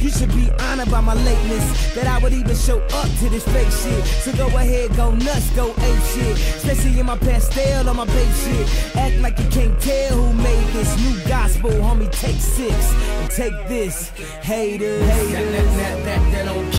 You should be honored by my lateness. That I would even show up to this fake shit. So go ahead, go nuts, go ape shit. Especially in my Pastelle on my Bape shit. Act like you can't tell who made this new gospel, homie. Take six and take this, haters. haters.